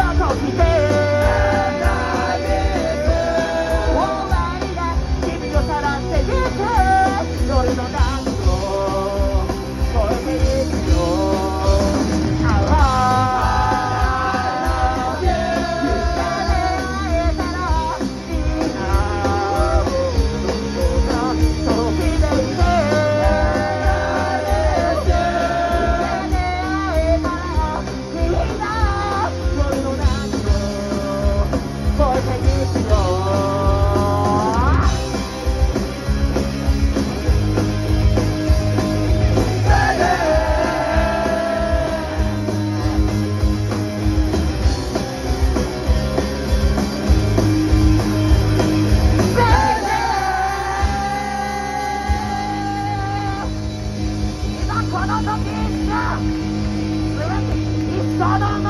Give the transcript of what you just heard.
back off me.